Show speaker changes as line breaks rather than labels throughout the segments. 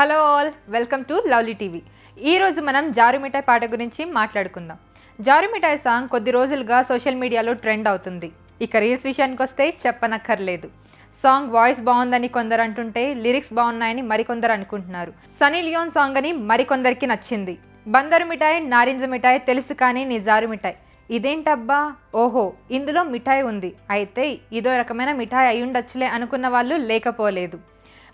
Hello all welcome to lovely TV. ఈరోజు మనం జారుమిఠాయి పాట గురించి మాట్లాడుకుందాం. జారు మిఠాయి సాంగ్ కొద్ది రోజులుగా సోషల్ మీడియాలో ట్రెండ్ అవుతుంది. ఇక రీల్స్ విషయానికి వస్తే చెప్పనక్కర్లేదు. సాంగ్ వాయిస్ బాగుందని కొందరు అంటుంటే లిరిక్స్ బాగున్నాయని మరికొందరు అనుకుంటున్నారు. సనీ లియోన్ సాంగ్ అని మరికొందరికి నచ్చింది. బందరు మిఠాయి నారింజ మిఠాయి తెలుసు కానీ నీ జారు మిఠాయి. ఇదేంటబ్బా? ఓహో ఇందులో మిఠాయి ఉంది. అయితే ఇదో రకమైన మిఠాయి అయ్యుండొచ్చులే అనుకున్న వాళ్ళు లేకపోలేదు.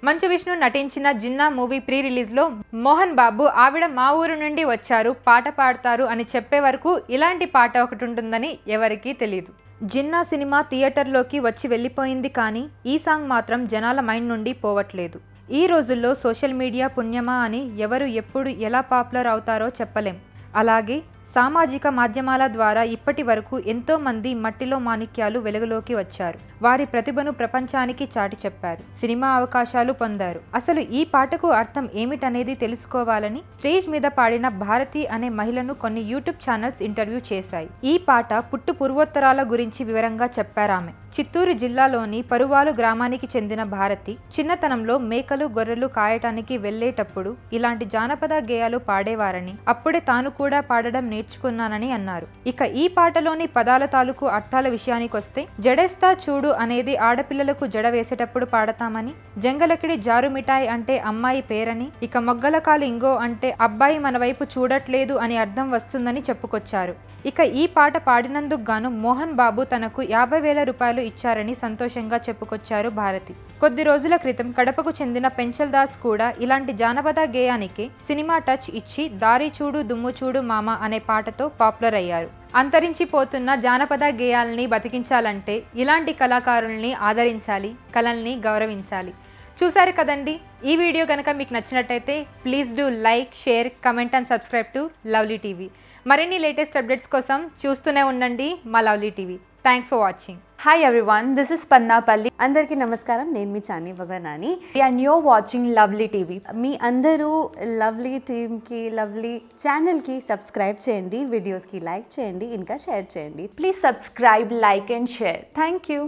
మంచు విష్ణు నటించిన జిన్నా మూవీ ప్రీ రిలీజ్లో మోహన్ బాబు ఆవిడ మా ఊరు నుండి వచ్చారు పాట పాడతారు అని చెప్పే వరకు ఇలాంటి పాట ఒకటి ఉంటుందని ఎవరికీ తెలియదు జిన్నా సినిమా థియేటర్లోకి వచ్చి వెళ్ళిపోయింది కానీ ఈ సాంగ్ మాత్రం జనాల మైండ్ నుండి పోవట్లేదు. ఈ రోజుల్లో సోషల్ మీడియా పుణ్యమా అని ఎవరు ఎప్పుడు ఎలా పాపులర్ అవుతారో చెప్పలేం. అలాగే సామాజిక మాధ్యమాల ద్వారా ఇప్పటి వరకు ఎంతో మంది మట్టిలో మాణిక్యాలు వెలుగులోకి వచ్చారు. వారి ప్రతిభను ప్రపంచానికి చాటి చెప్పారు. సినిమా అవకాశాలు పొందారు. అసలు ఈ పాటకు అర్థం ఏమిటనేది తెలుసుకోవాలని స్టేజ్ మీద పాడిన భారతి అనే మహిళను కొన్ని యూట్యూబ్ ఛానల్స్ ఇంటర్వ్యూ చేశాయి. ఈ పాట పుట్టు పూర్వోత్తరాల గురించి వివరంగా చెప్పారామె. చిత్తూరు జిల్లాలోని పరువాలు గ్రామానికి చెందిన భారతి చిన్నతనంలో మేకలు గొర్రెలు కాయటానికి వెళ్ళేటప్పుడు ఇలాంటి జానపద గేయాలు పాడేవారని అప్పుడే తాను కూడా పాడడం నేర్చుకున్నానని అన్నారు. ఇక ఈ పాటలోని పదాల తాలూకు అర్థాల విషయానికొస్తే జడేస్తా చూడు అనేది ఆడపిల్లలకు జడ వేసేటప్పుడు పాడతామని జంగలకిడి జారు మిఠాయి అంటే అమ్మాయి పేరని ఇక మొగ్గల కాలు ఇంగో అంటే అబ్బాయి మన వైపు చూడట్లేదు అని అర్థం వస్తుందని చెప్పుకొచ్చారు. ఇక ఈ పాట పాడినందుకు గాను మోహన్ బాబు తనకు యాభై వేల రూపాయలు ఇచ్చారని సంతోషంగా చెప్పుకొచ్చారు భారతి. కొద్ది రోజుల క్రితం కడపకు చెందిన పెంచల్ దాస్ కూడా ఇలాంటి జానపద గేయానికి సినిమా టచ్ ఇచ్చి దారి చూడు దుమ్ము చూడు మామ అనే పాటతో పాపులర్ అయ్యారు. అంతరించిపోతున్న జానపద గేయాల్ని బతికించాలంటే ఇలాంటి కళాకారుల్ని ఆదరించాలి కళల్ని గౌరవించాలి. చూసారు కదండి? ఈ వీడియో కనుక మీకు నచ్చినట్టయితే please do like share comment and subscribe to lovely TV. మరిన్ని లేటెస్ట్ అప్డేట్స్ కోసం చూస్తూనే ఉండండి మా lovely TV. Thanks for watching
Hi everyone, this is Pannapalli
అందరికీ నమస్కారం నేను మీ చాని భగనాని
and you're watching Lovely TV.
మీ అందరూ లవ్లీ టీమ్కి లవ్లీ ఛానల్కి సబ్స్క్రైబ్ చేయండి వీడియోస్కి లైక్ చేయండి ఇంకా షేర్ చేయండి
Please subscribe, like and share. Thank you.